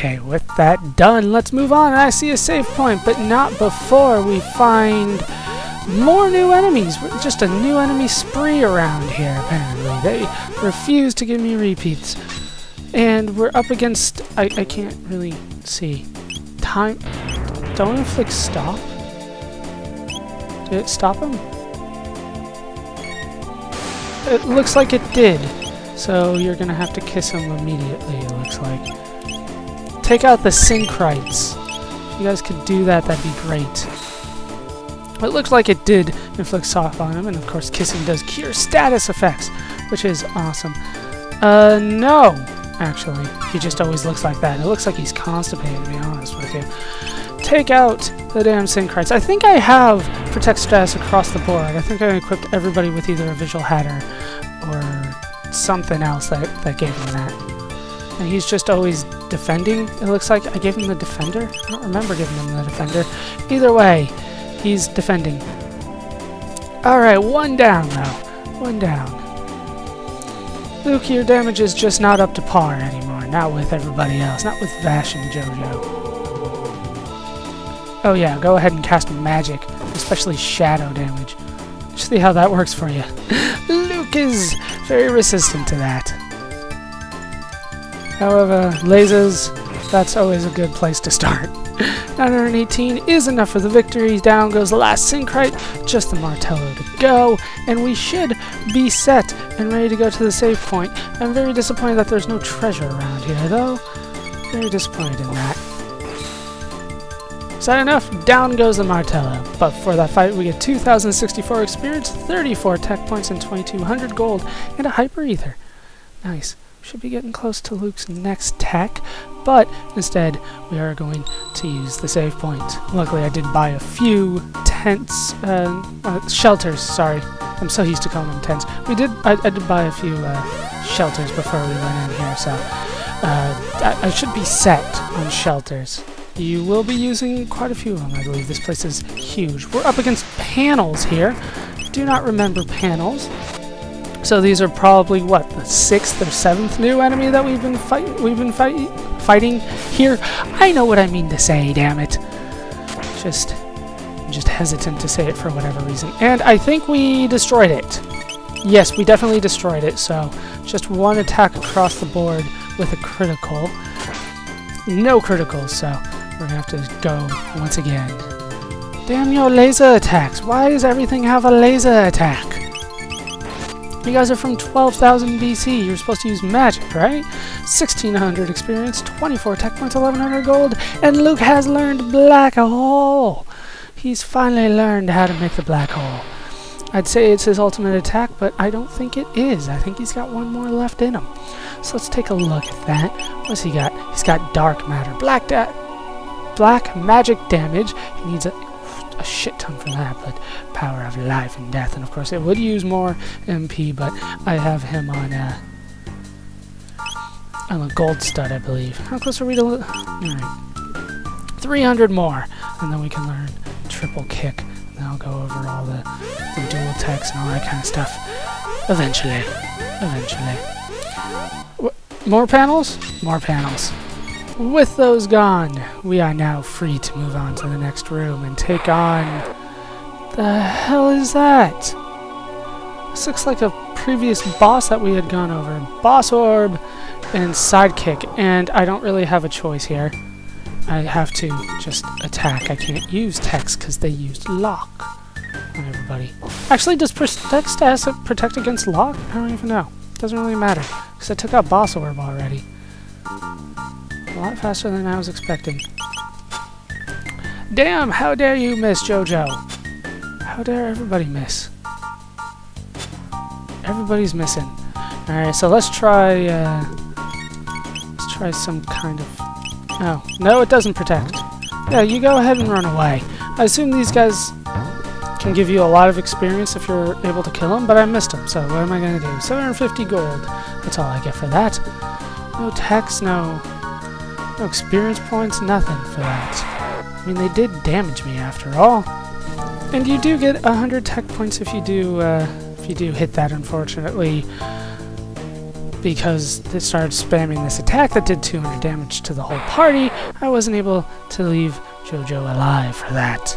Okay, with that done, let's move on. I see a save point, but not before we find more new enemies. Just a new enemy spree around here, apparently. They refuse to give me repeats. And we're up against... I, I can't really see. Time... Don't inflict stop? Did it stop him? It looks like it did. So you're gonna have to kiss him immediately, it looks like. Take out the Synchrites. If you guys could do that, that'd be great. It looks like it did inflict soft on him, and of course kissing does cure status effects, which is awesome. Uh, no! Actually, he just always looks like that. It looks like he's constipated, to be honest with you. Take out the damn Synchrites. I think I have Protect status across the board. I think I equipped everybody with either a Visual Hatter or something else that, that gave him that. And he's just always defending, it looks like. I gave him the Defender? I don't remember giving him the Defender. Either way, he's defending. Alright, one down though. One down. Luke, your damage is just not up to par anymore. Not with everybody else. Not with Vash and JoJo. Oh yeah, go ahead and cast magic, especially shadow damage. See how that works for you. Luke is very resistant to that. However, lasers, that's always a good place to start. 918 is enough for the victory. Down goes the last Synchrite, just the Martello to go, and we should be set and ready to go to the save point. I'm very disappointed that there's no treasure around here, though. Very disappointed in that. Is that enough? Down goes the Martello. But for that fight, we get 2,064 experience, 34 tech points, and 2,200 gold, and a Hyper Ether. Nice. Should be getting close to Luke's next tech, but instead we are going to use the save point. Luckily, I did buy a few tents, uh, uh, shelters, sorry. I'm so used to calling them tents. We did, I, I did buy a few uh, shelters before we went in here, so uh, I, I should be set on shelters. You will be using quite a few of them, I believe. This place is huge. We're up against panels here. Do not remember panels. So these are probably what the sixth or seventh new enemy that we've been fight we've been fight fighting here. I know what I mean to say, damn it. Just I'm just hesitant to say it for whatever reason. And I think we destroyed it. Yes, we definitely destroyed it. So just one attack across the board with a critical. No criticals, so we're gonna have to go once again. Damn your laser attacks! Why does everything have a laser attack? You guys are from 12,000 BC. You're supposed to use magic, right? 1,600 experience, 24 tech points, 1,100 gold, and Luke has learned Black Hole! He's finally learned how to make the Black Hole. I'd say it's his ultimate attack, but I don't think it is. I think he's got one more left in him. So let's take a look at that. What's he got? He's got Dark Matter. Black, da black magic damage. He needs a a shit ton for that, but power of life and death, and of course it would use more MP, but I have him on uh, on a gold stud, I believe. How close are we to? Alright. 300 more, and then we can learn triple kick, and then I'll go over all the, the dual techs and all that kind of stuff. Eventually. Eventually. W more panels? More panels. With those gone, we are now free to move on to the next room and take on... The hell is that? This looks like a previous boss that we had gone over. Boss Orb and Sidekick, and I don't really have a choice here. I have to just attack. I can't use techs because they used lock on everybody. Actually, does status protect against lock? I don't even know. Doesn't really matter because I took out Boss Orb already. A lot faster than I was expecting. Damn, how dare you miss, Jojo? How dare everybody miss? Everybody's missing. Alright, so let's try, uh, let's try some kind of... Oh, no, it doesn't protect. Yeah, you go ahead and run away. I assume these guys can give you a lot of experience if you're able to kill them, but I missed them, so what am I going to do? 750 gold. That's all I get for that. No techs, no no experience points, nothing for that. I mean, they did damage me after all. And you do get 100 tech points if you do, uh, if you do hit that, unfortunately. because they started spamming this attack that did 200 damage to the whole party, I wasn't able to leave Jojo alive for that.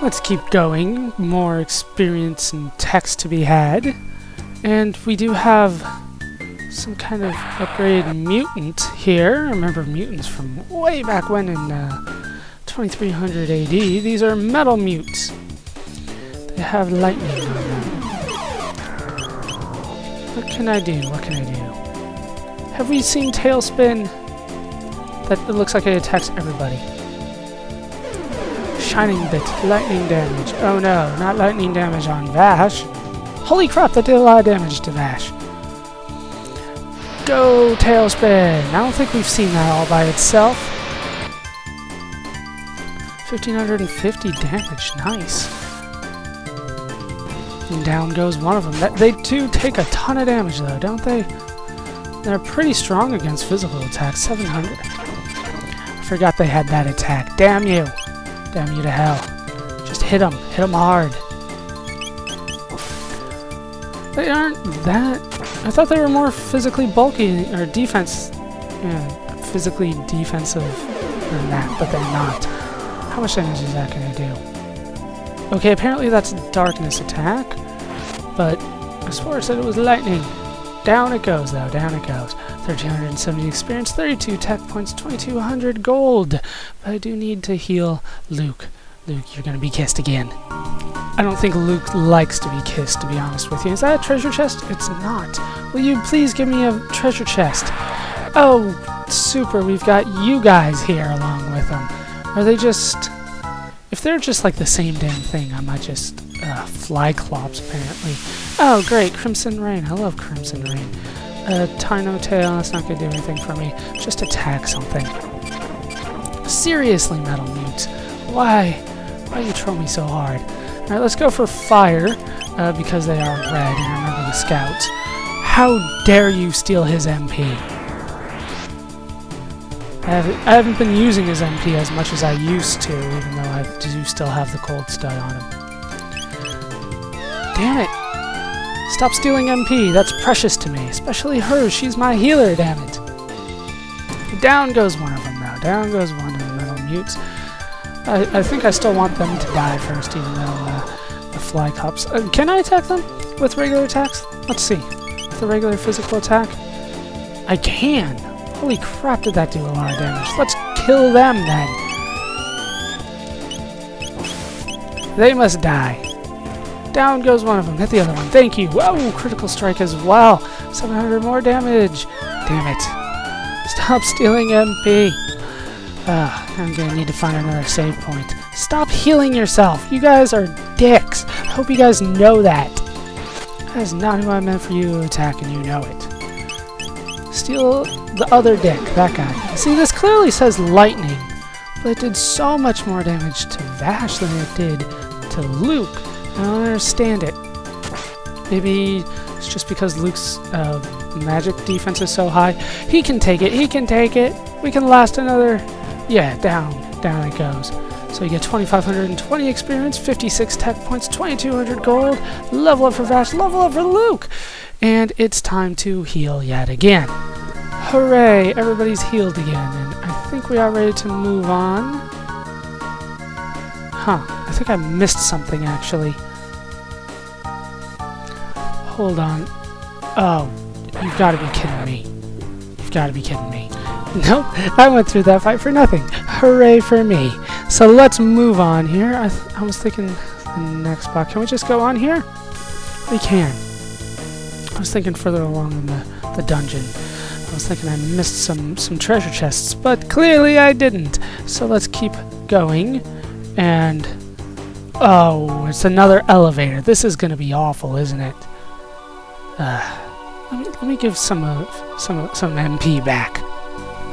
Let's keep going. More experience and techs to be had. And we do have some kind of upgraded mutant here. Remember mutants from way back when in uh, 2300 AD. These are metal mutes. They have lightning on them. What can I do? What can I do? Have we seen Tailspin? That it looks like it attacks everybody. Shining Bit, lightning damage. Oh no, not lightning damage on Vash. Holy crap, that did a lot of damage to Vash. Go, Tailspin! I don't think we've seen that all by itself. 1550 damage, nice. And down goes one of them. They do take a ton of damage though, don't they? They're pretty strong against physical attacks, 700. I forgot they had that attack. Damn you! Damn you to hell. Just hit them. Hit them hard. They aren't that... I thought they were more physically bulky, or defense... Yeah, physically defensive than that, but they're not. How much damage is that going to do? Okay, apparently that's darkness attack, but I swore I said it was lightning. Down it goes, though. Down it goes. 1370 experience, 32 tech points, 2200 gold. But I do need to heal Luke. Luke, you're to be kissed again. I don't think Luke likes to be kissed, to be honest with you. Is that a treasure chest? It's not. Will you please give me a treasure chest? Oh, super. We've got you guys here along with them. Are they just... If they're just like the same damn thing, I might just... Uh, Flyclops, apparently. Oh, great. Crimson Rain. I love Crimson Rain. Uh, Dino Tail, that's not to do anything for me. Just attack something. Seriously, Metal Mute. Why? Why you troll me so hard? Alright, let's go for Fire, uh, because they are red, and remember the Scouts. How dare you steal his MP? I haven't, I haven't been using his MP as much as I used to, even though I do still have the Gold Stud on him. Damn it! Stop stealing MP, that's precious to me, especially her, she's my healer, damn it! Down goes one of them, now, Down goes one of the metal mutes. I, I think I still want them to die first, even though uh, the Flyclops. Uh, can I attack them with regular attacks? Let's see. With a regular physical attack? I can! Holy crap, did that do a lot of damage. Let's kill them, then. They must die. Down goes one of them. Hit the other one. Thank you. Whoa, critical strike as well. 700 more damage. Damn it. Stop stealing MP. Uh, I'm gonna need to find another save point. Stop healing yourself! You guys are dicks! I hope you guys know that! That is not who I meant for you to attack, and you know it. Steal the other dick, that guy. See, this clearly says lightning, but it did so much more damage to Vash than it did to Luke. I don't understand it. Maybe it's just because Luke's uh, magic defense is so high. He can take it, he can take it! We can last another yeah, down. Down it goes. So you get 2,520 experience, 56 tech points, 2,200 gold, level up for Vash, level up for Luke! And it's time to heal yet again. Hooray! Everybody's healed again, and I think we are ready to move on. Huh, I think I missed something, actually. Hold on. Oh, you've got to be kidding me. You've got to be kidding me. Nope, I went through that fight for nothing. Hooray for me. So let's move on here. I, I was thinking the next spot. Can we just go on here? We can. I was thinking further along in the, the dungeon. I was thinking I missed some, some treasure chests, but clearly I didn't. So let's keep going. And... Oh, it's another elevator. This is going to be awful, isn't it? Uh, let, me, let me give some, uh, some, some MP back.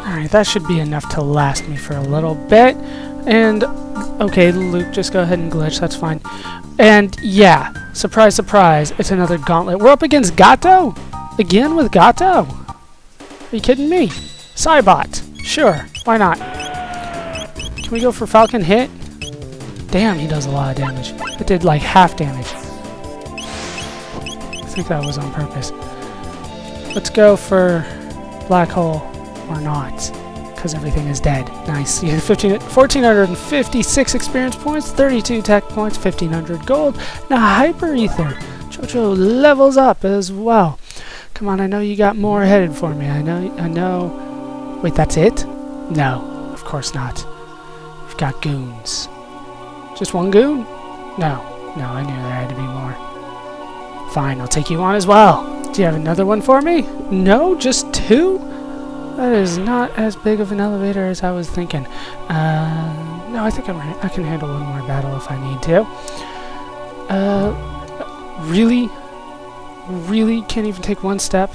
Alright, that should be enough to last me for a little bit. And, okay, Luke, just go ahead and glitch, that's fine. And, yeah, surprise, surprise, it's another gauntlet. We're up against Gato? Again with Gato? Are you kidding me? Cybot. Sure, why not? Can we go for Falcon Hit? Damn, he does a lot of damage. It did like half damage. I think that was on purpose. Let's go for black hole or not, because everything is dead. Nice. You get 15, 1,456 experience points, 32 tech points, 1,500 gold. Now Hyper Ether. Jojo levels up as well. Come on, I know you got more headed for me. I know, I know. Wait, that's it? No, of course not. We've got goons. Just one goon? No, no, I knew there had to be more. Fine, I'll take you on as well. Do you have another one for me? No, just two? That is not as big of an elevator as I was thinking. Uh, no, I think I'm, I can handle one more battle if I need to. Uh, really? Really can't even take one step?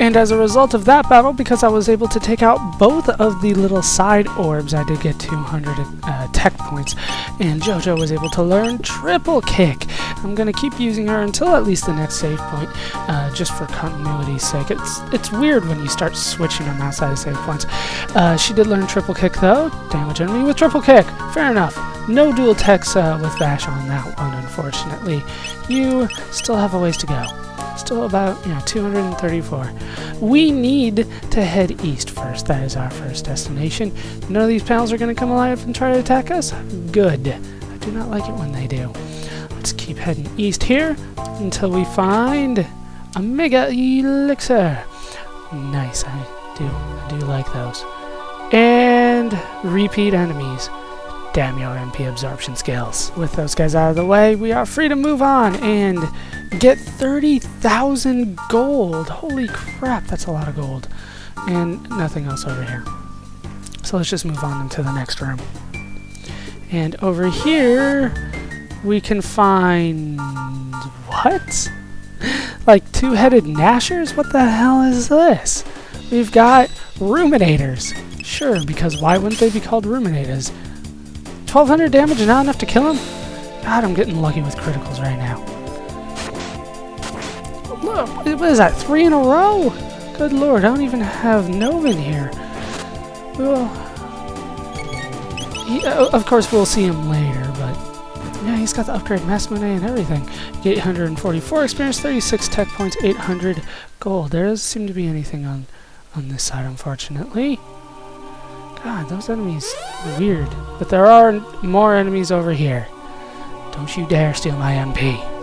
And as a result of that battle, because I was able to take out both of the little side orbs, I did get 200 uh, tech points. And Jojo was able to learn Triple Kick. I'm going to keep using her until at least the next save point, uh, just for continuity's sake. It's it's weird when you start switching them outside of save points. Uh, she did learn Triple Kick, though. Damage enemy with Triple Kick. Fair enough. No dual techs uh, with Vash on that one, unfortunately. You still have a ways to go. Still about, you know, 234. We need to head east first. That is our first destination. None of these panels are going to come alive and try to attack us? Good. I do not like it when they do. Let's keep heading east here until we find a Mega Elixir. Nice. I do. I do like those. And repeat enemies. Damn your MP absorption skills. With those guys out of the way, we are free to move on and get 30,000 gold. Holy crap, that's a lot of gold. And nothing else over here. So let's just move on into the next room. And over here, we can find... What? like two-headed gnashers? What the hell is this? We've got ruminators. Sure, because why wouldn't they be called ruminators? 1200 damage not enough to kill him? God, I'm getting lucky with criticals right now. Look, what is that, three in a row? Good lord, I don't even have Novin here. Well, he, uh, of course we'll see him later, but yeah, he's got the upgrade mass money and everything. 844 experience, 36 tech points, 800 gold. There doesn't seem to be anything on, on this side, unfortunately. God, those enemies are weird. But there are more enemies over here. Don't you dare steal my MP.